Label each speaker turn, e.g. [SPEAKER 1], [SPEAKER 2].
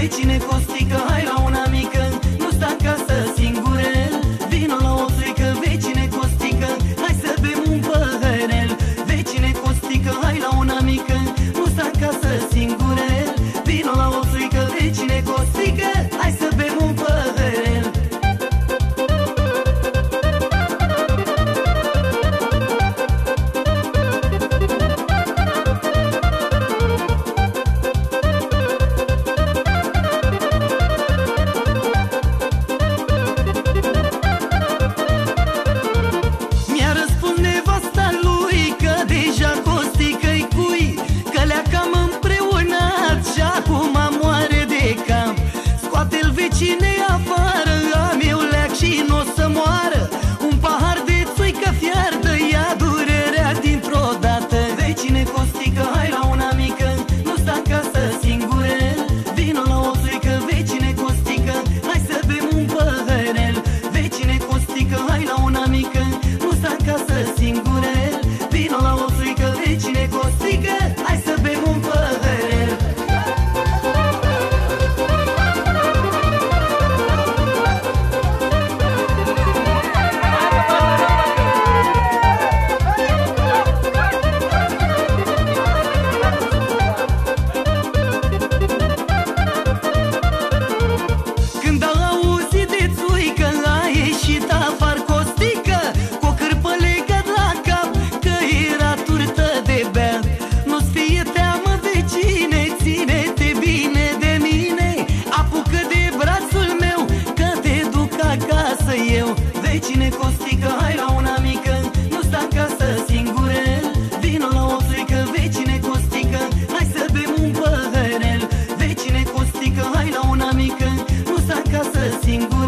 [SPEAKER 1] Pe cine costică, hai la una mică. Nu sta acasă singurel. Vino la o frică, vecine costică? Hai să bem un păhărel. Vecine costică, hai la una mică. strică, hai la una mică Nu sta acasă singure Vino la o frică, vecine cu strică Hai să bem un păhărel. Vecine cu strică, hai la una mică Nu sta acasă singure